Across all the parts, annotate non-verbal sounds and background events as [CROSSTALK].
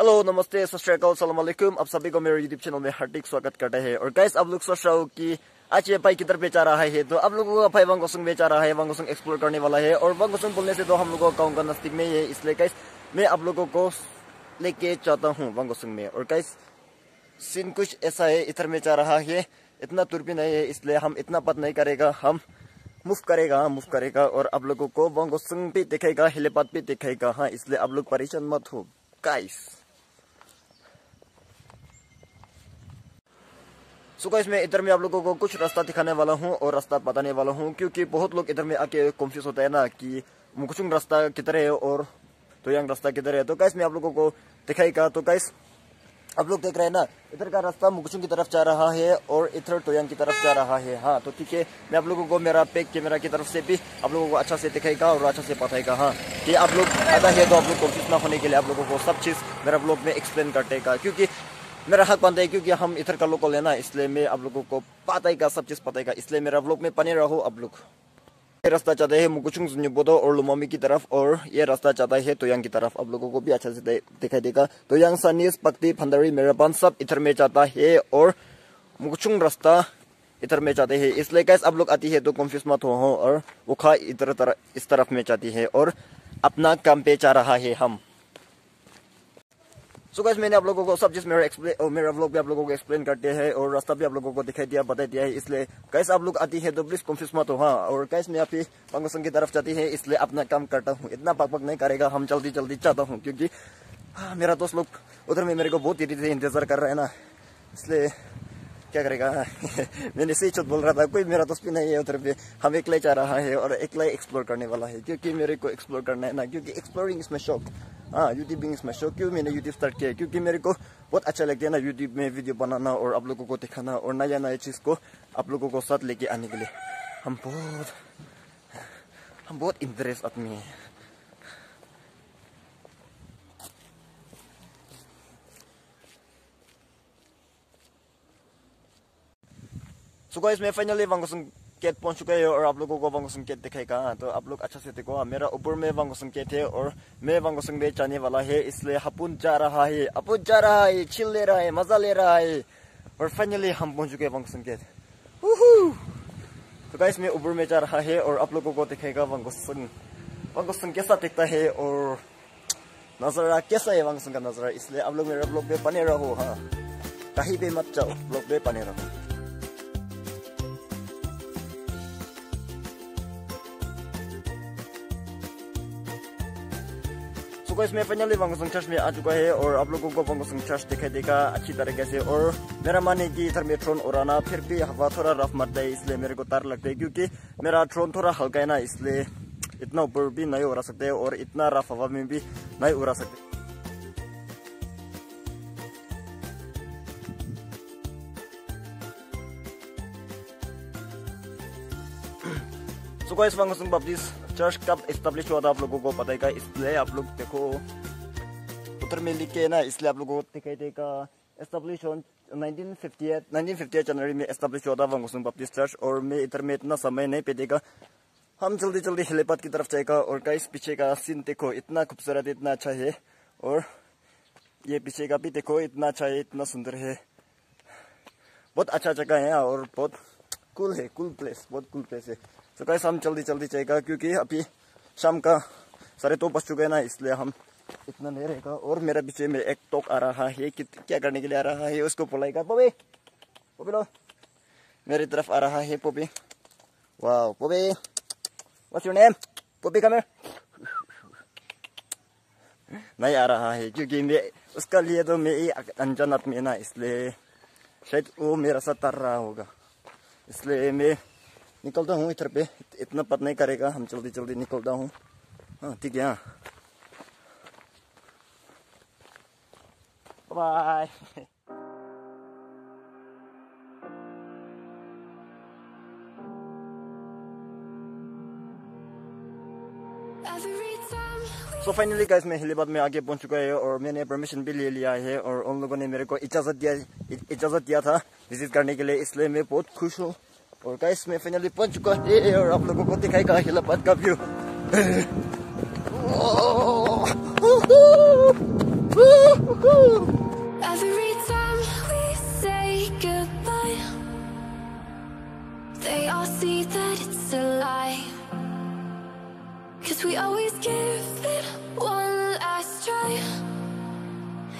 Hello नमस्ते सत श्रीकाल सलाम अलैकुम आप सभी को मेरे यूट्यूब चैनल में हार्दिक स्वागत करते हैं और गाइस आप लोग सोच रहे हो कि आज ये भाई किधर बेचा रहा है तो आप लोगों का भाई वांगोसंग बेचा रहा है वांगोसंग एक्सप्लोर करने वाला है और वांगोसंग बोलने से तो हम लोगों का गाँव का नज़दीक में ही इसलिए गाइस मैं आप लोगों को लेके चाहता हूँ वांगोसंग में और गाइस सीन कुछ ऐसा है इधर में जा रहा है इतना भी नहीं है इसलिए हम इतना पत नहीं करेगा हम मूव करेगा मूव करेगा और आप लोगों को वांगोसंग भी दिखेगा हिलेपात भी दिखेगा। हाँ इसलिए आप लोग परेशान मत हो गाइस सो गाइस मैं इधर में आप लोगों को कुछ रास्ता दिखाने वाला हूँ और रास्ता बताने वाला हूँ, क्योंकि बहुत लोग इधर में आके कंफ्यूज होता है ना कि मुकुचुंग रास्ता किधर है और तोयांग रास्ता किधर है। तो गाइस मैं आप लोगों को दिखाएगा तो गाइस आप लोग देख रहे हैं ना, इधर का रास्ता मुकुचुंग की तरफ़ जा रहा है और इधर तोयांग की तरफ़ जा रहा है। हाँ तो ठीक है, मैं आप लोगों को मेरा पैक कैमरा की तरफ़ से भी आप लोगों को अच्छा से दिखाएगा और अच्छा से बताएगा। हाँ कि आप लोग आधा है तो आप लोग कंफ्यूज ना होने के लिए आप लोगों को सब चीज़ मेरा ब्लॉग में एक्सप्लेन कर देगा, क्योंकि मेरा हक बनता है, क्योंकि हम इधर का लोकल है ना, इसलिए मैं आप लोगों को पता बताएगा, सब चीज़ बताएगा, इसलिए मेरा ब्लॉग में बने रहो आप लोग। ये रास्ता जाता है मुकुचुंग जुन्युबोदो और लुमामी की तरफ़ और ये रास्ता जाता है तोयांग की तरफ़ आप लोगों को भी अच्छा से दिखाई देगा तोयांग सनीस पक्ति फंदरी मेरापान सब इधर में जाता है और मुकुचुंग रास्ता इधर में जाते हैं इसलिए कैसे आप लोग आती है तो कंफ्यूज मत हो हो और वो खा इधर तरफ़ इस तरफ़ में जाती है और अपना काम पे जा रहा है हम सो गाइस मैंने आप लोगों को सब चीज़ मेरा एक्सप्लेन और मेरा व्लॉग भी आप लोगों को एक्सप्लेन करते हैं और रास्ता भी आप लोगों को दिखाई दिया बता दिया है इसलिए कैसे आप लोग आती है तो प्लीज़ कंफ्यूज मत हो हाँ। और कैसे मैं अभी पंगसंग की तरफ़ जाती है इसलिए अपना काम करता हूँ। इतना पक पक नहीं करेगा हम जल्दी जल्दी चाहता हूँ क्योंकि हाँ, मेरा दोस्त लोग उधर में मेरे को बहुत देरी से इंतज़ार कर रहे हैं ना इसलिए क्या करेगा [LAUGHS] मैंने सही चुत बोल रहा था कोई मेरा दोस्त भी नहीं है उधर पे हम एकला ही जा रहा है और एकला ही एक्सप्लोर करने वाला है क्योंकि मेरे को एक्सप्लोर करना है ना क्योंकि एक्सप्लोरिंग इसमें शौक हाँ यूट्यूबिंग इसमें शौक क्यों मैंने यूट्यूब स्टार्ट किया क्योंकि मेरे को बहुत अच्छा लगता है ना यूट्यूब में वीडियो बनाना और आप लोगों को दिखाना और नया नया चीज़ को आप लोगों को साथ लेके आने के लिए हम बहुत हम बहुत इंटरेस्ट आदमी है सो गाइस मैं फाइनली वांगसंग गेट पहुँच चुका है और आप लोगों को वांगसंग गेट दिखाएगा तो आप लोग अच्छा से देखो मेरा ऊपर में वांगसंग गेट है और मैं वांगसंग में जाने वाला है इसलिए हपुन जा रहा है अपुन जा रहा है चिल ले रहा है मज़ा ले रहा है और फाइनली हम पहुँच चुके हैं वांगसंग गेट तो गाइस मैं ऊपर में जा रहा है और आप लोगों को दिखाएगा वांगसंग वांगसंग कैसा दिखता है और नज़ारा कैसा है वांगसंग का नज़ारा इसलिए आप लोग मेरे ब्लॉग में बने रहो हाँ कहीं भी मत जाओ ब्लॉग में बने रहो सो गाइस मैं फाइनली वांगसंग चर्च में आ चुका है और आप लोगों को वांगसंग चर्च दिखाई देगा अच्छी तरीके से और मेरा मन है कि इधर में ट्रोन उड़ाना फिर भी हवा थोड़ा रफ मरता है इसलिए मेरे को तार लगता है क्योंकि मेरा ट्रोन थोड़ा हल्का है ना इसलिए इतना ऊपर भी नहीं उड़ा सकते और इतना रफ हवा में भी नहीं उड़ा सकते so guys Wangsang Baptist church कब एस्टेब्लिश हुआ था, आप लोगों को पता है इसलिए आप लोग देखो, उत्तर में लिख के ना, इसलिए आप लोगों को दिखाई देगा एस्टेब्लिश ऑन 1958 1958 जनवरी में एस्टेब्लिश हुआ था वांगसंग बप्टिस्ट चर्च, और मैं इधर में इतना समय नहीं पेदेगा हम जल्दी जल्दी हिलेपात की तरफ़ जाएगा, और गाइस पीछे का सीन देखो, इतना खूबसूरत, इतना अच्छा है, और ये पीछे का भी देखो, इतना अच्छा है, इतना सुंदर है। बहुत अच्छा जगह है, और बहुत कूल है कूल प्लेस बहुत कूल प्लेस है। तो कैसे हम जल्दी जल्दी जाएगा, क्योंकि अभी शाम का साढ़े दो बज चुके हैं ना, इसलिए हम इतना नहीं रहेगा। और मेरा पीछे में एक टोक आ रहा है कि क्या करने के लिए आ रहा है, उसको बुलाएगा पोबे पोबे लो। मेरी तरफ़ आ रहा है पोबे वाह पोबे व्हाट्स योर नेम पोबे कम नहीं आ रहा है, क्योंकि मैं, उसका लिए तो मैं एक अनजान आदमी है ना, इसलिए शायद वो मेरा साथ तर रहा होगा। इसलिए मैं निकलता हूँ इधर पे। इतना पत नहीं करेगा हम जल्दी जल्दी निकलता हूँ। हाँ ठीक है हाँ। बाय सो फाइनली गाइस मैं हिलीबाद में आगे पहुँच चुका है और मैंने परमिशन भी ले लिया है और उन लोगों ने मेरे को इजाज़त दिया इजाज़त दिया था। विज़िट करने के लिए इसलिए मैं बहुत खुश हूँ। और गाइस मैं फाइनली पहुंच चुका है और आप लोगों को दिखाएगा हिलीबाद का view Every time we say goodbye, they all see that it's a lie. Cause we always give it one last try.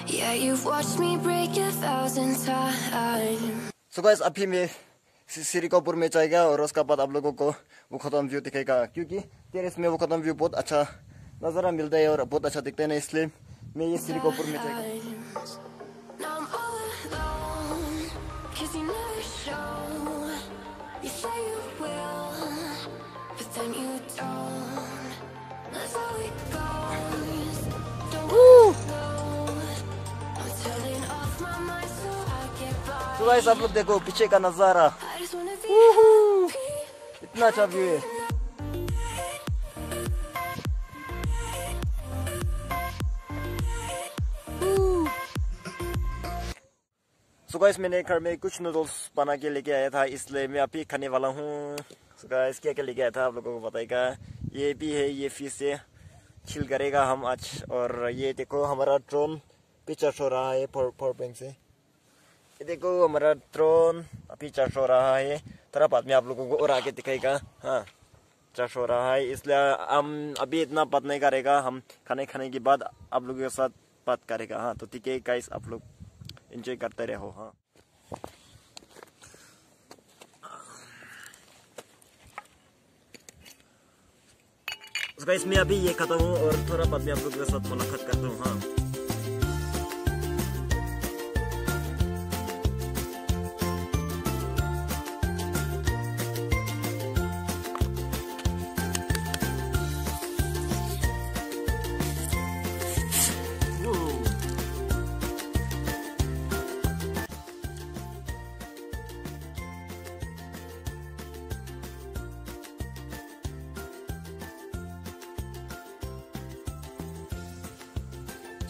Yeah, you've watched me break a thousand times. So guys अभी मैं सि- सिरिकापुर में जाएगा और उसका बाद आप लोगों को वो खत्म व्यू दिखेगा। क्योंकि टेरेस में वो खत्म व्यू बहुत अच्छा नज़ारा मिलता है और बहुत अच्छा दिखता है ना इसलिए मैं ये सिरिकापुर में जाएगा times. तो गाइस आप लोग देखो पीछे का नज़ारा. इतना अच्छा व्यू है। सो गाइस मैंने घर में कुछ नूडल्स बना के लेके आया था इसलिए मैं अभी खाने वाला हूँ। सो गाइस क्या क्या लेके आया था आप लोगों को बताएगा ये भी है ये फ़िश से छिल करेगा हम आज। और ये देखो हमारा ड्रोन पिक्चर हो रहा है पावर बैंक से। ये देखो हमारा ड्रोन अभी चार्ज हो रहा है थोड़ा बाद में आप लोगों को और आगे दिखाएगा हाँ चार्ज हो रहा है इसलिए हम अभी इतना बात नहीं करेगा हम खाने खाने के बाद आप लोगों के साथ बात करेगा हाँ तो ठीक है गाइस आप लोग इंजॉय करते रहो हाँ गाइस मैं अभी ये खाता हूँ और थोड़ा बाद में आप लोगों के साथ मुलाकात करता हूँ हाँ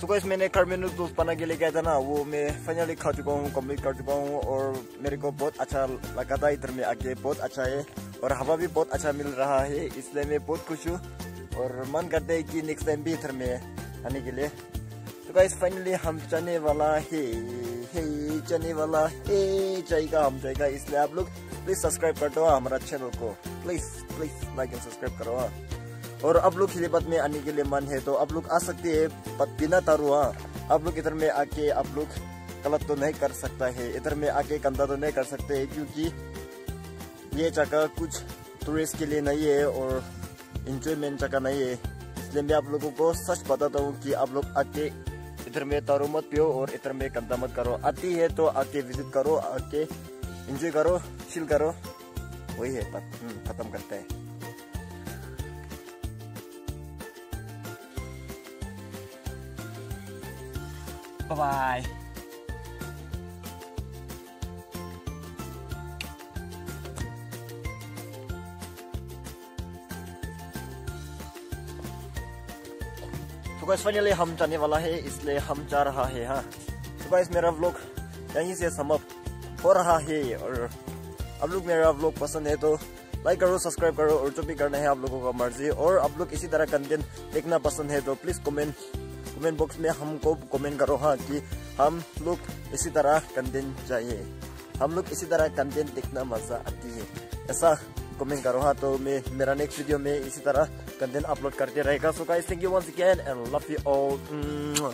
सो गाइस मैंने में नूडल्स बना के लेके आया था ना, वो मैं फाइनली खा चुका हूँ कंप्लीट कर चुका हूँ और मेरे को बहुत अच्छा लगा था इधर में आके, बहुत अच्छा है और हवा भी बहुत अच्छा मिल रहा है, इसलिए मैं बहुत खुश हूँ और मन करते है कि नेक्स्ट टाइम भी इधर में आने के लिए। तो गाइस फाइनली हम जाने वाला है, हे जाने वाला है, जाएगा, हम जाएगा, इसलिए आप लोग प्लीज़ सब्सक्राइब कर दो हमारा चैनल को। Please please like and subscribe करो। और आप लोग हिलीपत में आने के लिए मन है तो आप लोग आ सकते हैं पर बिना तारुआ आप लोग इधर में आके आप लोग गलत तो नहीं कर सकता है। इधर में आके गंदा तो नहीं कर सकते है क्योंकि ये जगह कुछ टूरिस्ट के लिए नहीं है और इंजॉयमेंट जगह नहीं है। इसलिए मैं आप लोगों को सच बताता हूँ कि आप लोग आके इधर में तारो मत पियो और इधर में गंदा मत करो। आती है तो आके विज़िट करो आके इंजॉय करो चिल करो। वही है हम्म, खत्म करते हैं। Bye bye. तो फाइनली हम जाने वाला है, इसलिए हम जा रहा है हाँ तो गाइस मेरा व्लॉग यहीं से समाप्त हो रहा है, और आप लोग मेरा व्लॉग पसंद है तो लाइक करो सब्सक्राइब करो, और जो भी करना है आप लोगों का मर्ज़ी, और आप लोग इसी तरह कंटेंट देखना पसंद है तो प्लीज़ कमेंट कमेंट बॉक्स में हमको कमेंट करो हाँ कि हम लोग इसी तरह कंटेंट चाहिए। हम लोग इसी तरह कंटेंट देखना मज़ा आती है। ऐसा कमेंट करो हाँ तो मैं, मेरा नेक्स्ट वीडियो में इसी तरह कंटेंट अपलोड करते रहेगा। So guys thank you once again and love you all